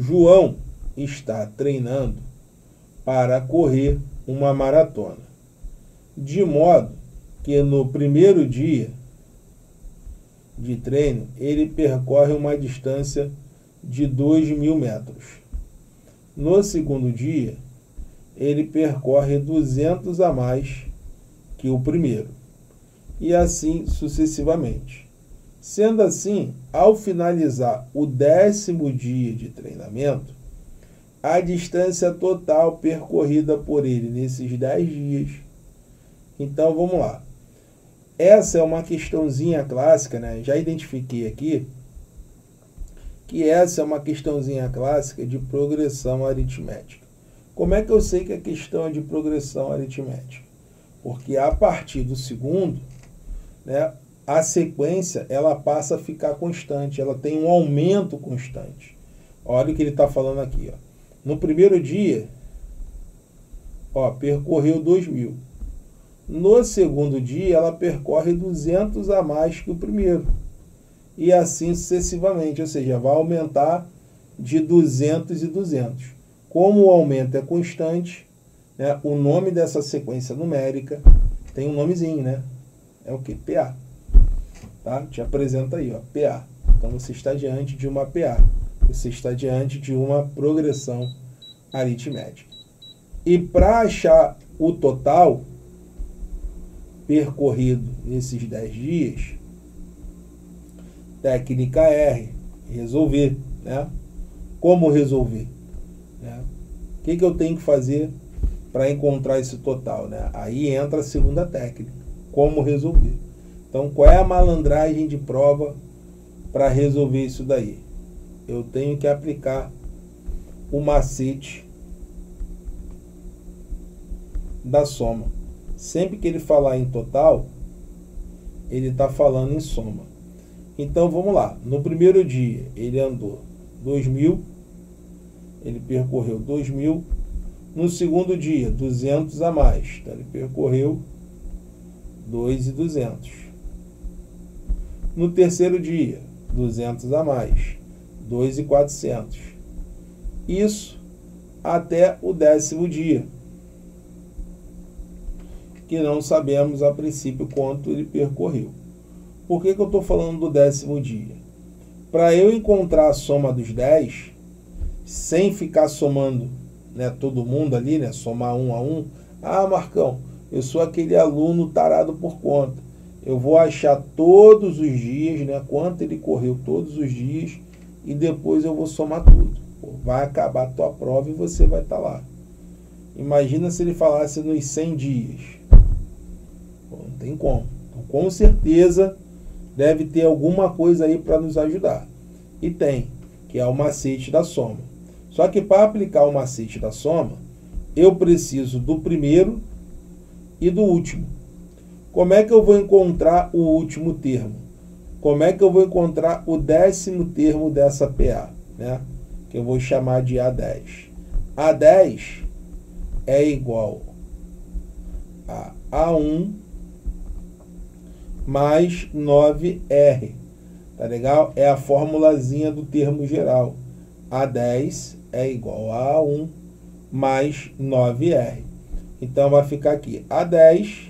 João está treinando para correr uma maratona, de modo que no primeiro dia de treino ele percorre uma distância de 2 mil metros. No segundo dia, ele percorre 200 a mais que o primeiro, e assim sucessivamente. Sendo assim, ao finalizar o décimo dia de treinamento, a distância total percorrida por ele nesses 10 dias. Então vamos lá. Essa é uma questãozinha clássica, né? Já identifiquei aqui que essa é uma questãozinha clássica de progressão aritmética. Como é que eu sei que a questão é de progressão aritmética? Porque a partir do segundo, né, a sequência ela passa a ficar constante, ela tem um aumento constante. Olha o que ele está falando aqui. Ó. No primeiro dia, ó, percorreu 2 mil. No segundo dia, ela percorre 200 a mais que o primeiro e assim sucessivamente, ou seja, vai aumentar de 200 e 200. Como o aumento é constante, né, o nome dessa sequência numérica tem um nomezinho, né? É o que? PA. Tá? Te apresenta aí, ó, PA. Então você está diante de uma PA. Você está diante de uma progressão aritmética. E para achar o total percorrido nesses 10 dias, técnica R, resolver, né? Como resolver? Né? O que, que eu tenho que fazer para encontrar esse total, né? Aí entra a segunda técnica, como resolver. Então, qual é a malandragem de prova para resolver isso daí? Eu tenho que aplicar o macete da soma. Sempre que ele falar em total, ele está falando em soma. Então vamos lá. No primeiro dia ele andou 2 mil, ele percorreu 2 mil. No segundo dia, 200 a mais. Então ele percorreu 2,200. No terceiro dia, 200 a mais, 2,400. Isso até o décimo dia, que não sabemos a princípio quanto ele percorreu. Por que, que eu estou falando do décimo dia? Para eu encontrar a soma dos 10, sem ficar somando né, todo mundo ali, né, somar um a um. Ah, Marcão, eu sou aquele aluno tarado por conta. Eu vou achar todos os dias, né, quanto ele correu todos os dias, e depois eu vou somar tudo. vai acabar a tua prova e você vai estar tá lá. Imagina se ele falasse nos 100 dias. Pô, não tem como. Então, com certeza deve ter alguma coisa aí para nos ajudar. E tem, que é o macete da soma. Só que para aplicar o macete da soma, eu preciso do primeiro e do último. Como é que eu vou encontrar o último termo? Como é que eu vou encontrar o décimo termo dessa PA? Né? Que eu vou chamar de A10. A10 é igual a A1 mais 9R. Tá legal? É a formulazinha do termo geral. A10 é igual a A1 mais 9R. Então vai ficar aqui. A10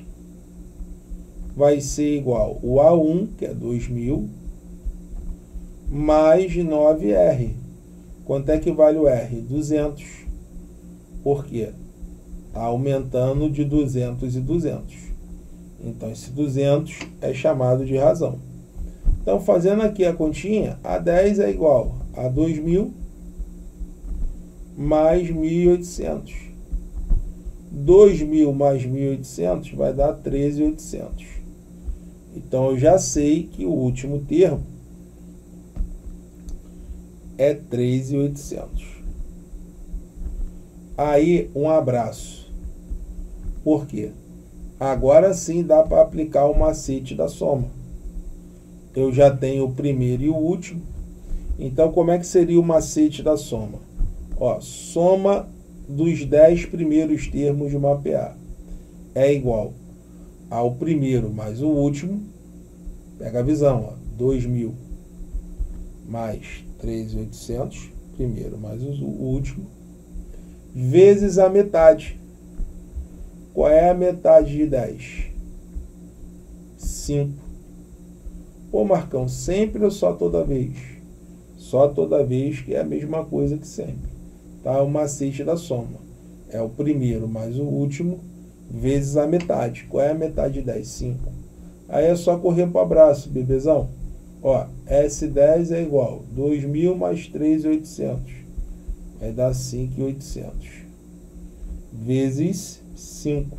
vai ser igual o A1, que é 2000, mais 9R. Quanto é que vale o R? 200. Por quê? Está aumentando de 200 e 200. Então, esse 200 é chamado de razão. Então, fazendo aqui a continha, a 10 é igual a 2.000 mais 1.800. 2.000 mais 1.800 vai dar 13.800. Então, eu já sei que o último termo é 3.800. Aí, um abraço. Por quê? Agora sim dá para aplicar o macete da soma. Eu já tenho o primeiro e o último. Então, como é que seria o macete da soma? Ó, soma dos 10 primeiros termos de uma PA é igual ao primeiro mais o último. Pega a visão, ó, 2.000 mais 3.800. primeiro mais o último, vezes a metade. Qual é a metade de 10? 5. Pô, Marcão, sempre ou só toda vez? Só toda vez que é a mesma coisa que sempre. Tá? O macete da soma. É o primeiro mais o último, vezes a metade. Qual é a metade de 10? 5. Aí é só correr para o abraço, bebezão. Ó, S10 é igual 2.000 mais 3.800. Vai dar 5.800. Vezes 5.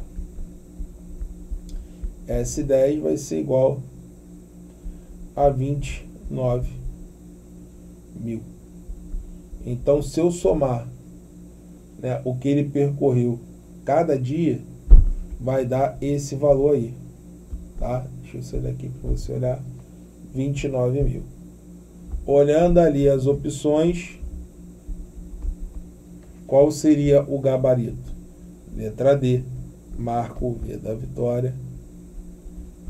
S10 vai ser igual a 29 mil. Então, se eu somar né, o que ele percorreu cada dia, vai dar esse valor aí. Tá? Deixa eu sair daqui para você olhar. 29 mil. Olhando ali as opções, qual seria o gabarito? Letra D. Marca o V da vitória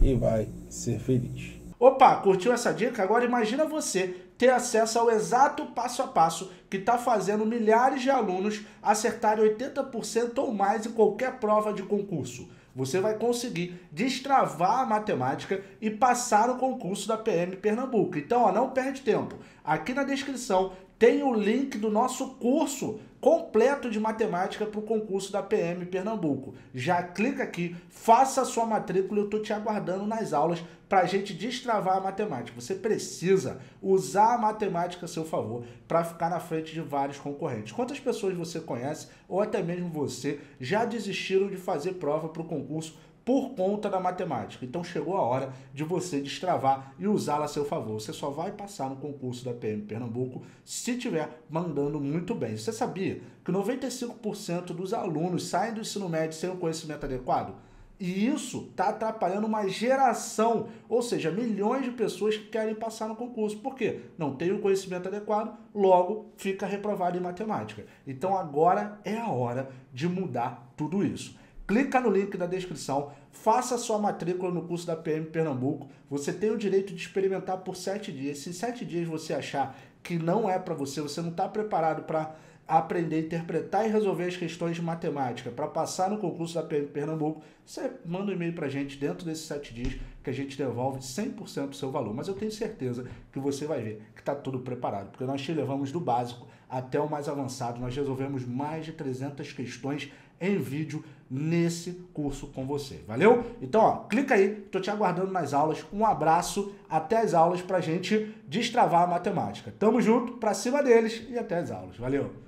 e vai ser feliz. Opa, curtiu essa dica? Agora imagina você ter acesso ao exato passo a passo que está fazendo milhares de alunos acertarem 80% ou mais em qualquer prova de concurso. Você vai conseguir destravar a matemática e passar o concurso da PM Pernambuco. Então, ó, não perde tempo. Aqui na descrição tem o link do nosso curso completo de matemática para o concurso da PM Pernambuco. Já clica aqui, faça a sua matrícula, eu estou te aguardando nas aulas para a gente destravar a matemática. Você precisa usar a matemática a seu favor para ficar na frente de vários concorrentes. Quantas pessoas você conhece, ou até mesmo você, já desistiram de fazer prova para o concurso por conta da matemática. Então chegou a hora de você destravar e usá-la a seu favor. Você só vai passar no concurso da PM Pernambuco se estiver mandando muito bem. Você sabia que 95% dos alunos saem do ensino médio sem o conhecimento adequado? E isso está atrapalhando uma geração, ou seja, milhões de pessoas que querem passar no concurso. Por quê? Não tem o conhecimento adequado, logo fica reprovado em matemática. Então agora é a hora de mudar tudo isso. Clica no link da descrição, faça sua matrícula no curso da PM Pernambuco. Você tem o direito de experimentar por sete dias. Se sete dias você achar que não é para você, você não está preparado para aprender interpretar e resolver as questões de matemática para passar no concurso da PM Pernambuco, você manda um e-mail para a gente dentro desses sete dias que a gente devolve 100% do seu valor. Mas eu tenho certeza que você vai ver que está tudo preparado, porque nós te levamos do básico até o mais avançado. Nós resolvemos mais de 300 questões em vídeo nesse curso com você. Valeu? Então, ó, clica aí, tô te aguardando nas aulas. Um abraço, até as aulas pra gente destravar a matemática. Tamo junto, pra cima deles e até as aulas. Valeu!